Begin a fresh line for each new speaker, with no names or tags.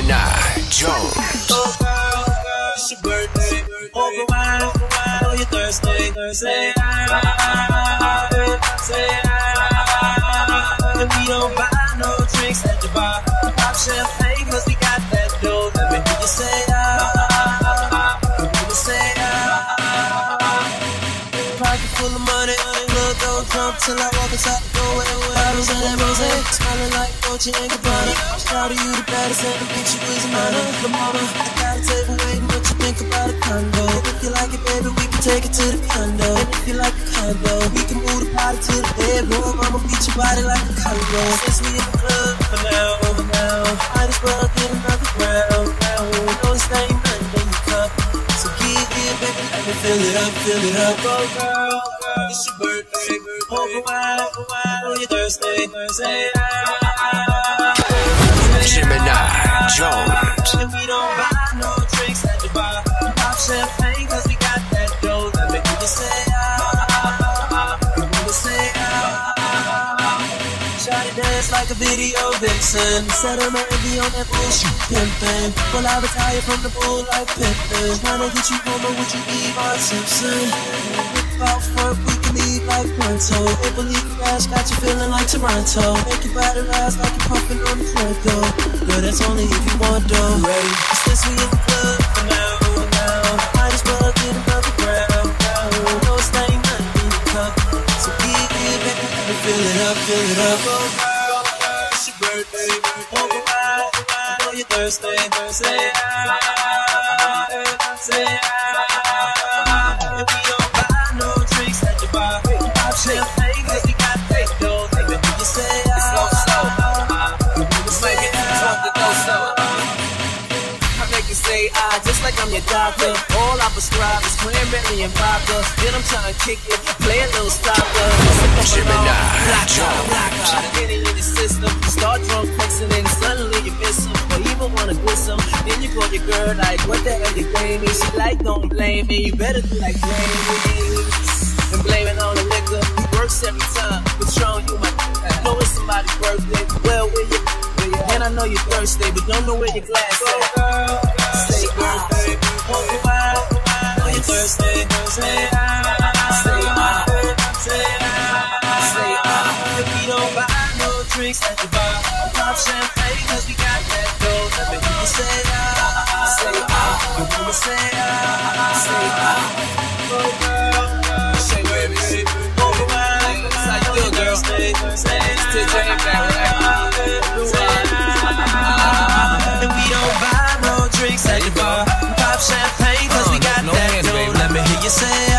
Jones.
Oh girl, it's your birthday. Open wide, open wide, oh you thirsty. Say ah, say. And we don't buy look don't till I walk inside the door with bottles of that rose, smelling like Dolce and Gabbana. Shout you the baddest and the bitch you is mine. The mama, I got a table waiting, what you think about a condo? If you like it, baby, we can take it to the condo. And if you like a condo, we can move the party to the bedroom. I'ma beat your body like a condo. Since we in the club for now, for now, might as well get another round. Now, know this ain't nothing in your cup. So get it, baby, let me fill it up, fill it up. Oh, girl, girl, it's your birthday. Open wide, open wide, you thirsty. Say.
Gemini Jones.
And we don't buy no drinks at the bar. We pop champagne 'cause we got that dough. Let me hear say, ah. Let me say, ah. Shawty dance like a video vixen. Set her envy on that bullshit pimpin'. Well, I retire from the bull like Pippen. Tryna get you home, or would you be my Simpson? We can leave like. Maple leaf grass got you feeling like Toronto. Make your body rise like you're puffin' on the Pronto. Girl, that's only if you want though. Ready? Since we in the club for now, get another round, round. No, it's ain't nothing in cup. So it, baby, fill it up, fill it up. Oh, girl, it's your birthday. Wide, open wide, know you're thirsty. Say ah, say.
Like I'm your doctor. All I prescribe is cranberry and vodka. Then I'm trying to kick it, play a little stalker.
Gemini
Jones. Get it in your system, start drunk texting and suddenly you miss him, or even wanna diss him. Then you call your girl like, what the hell you blame me? She like, don't blame me, you better do like blame me. And blame it on the liquor, he works every time. Patron, you my know it's somebody's birthday. Well, where you, and I know you're thirsty, but don't know where your glass at. Birthday,
open wide, know you're thirsty. Say ah, say ah, say ah, say ah. If we don't buy no drinks at the bar, we pop champagne 'cause we got that dough. Let me hear you say ah, say ah. You wanna say ah, say ah. Oh girl,
Say baby, say
open wide, open
That's how
wide,
you do it, girl.
Say ah,
Till Jane
say